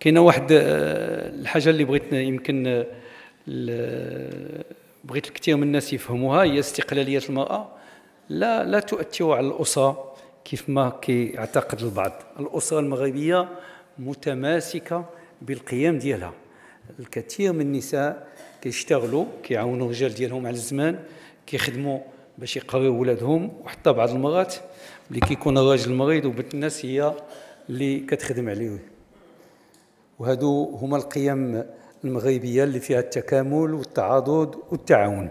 كاينة واحد آه، الحاجة اللي بغيت يمكن آه، بغيت الكثير من الناس يفهموها هي استقلالية المرأة. لا لا تؤثر على الأسرة كيف ما كيعتقد البعض. الأسرة المغربية متماسكة بالقيم ديالها. الكثير من النساء كيشتغلوا كيعاونوا الرجال ديالهم على الزمان كيخدموا باش يقريو ولادهم. وحتى بعض المرات اللي كيكون الراجل مريض وبنت الناس هي اللي كتخدم عليه. وهادو هما القيم المغربية اللي فيها التكامل والتعاضد والتعاون.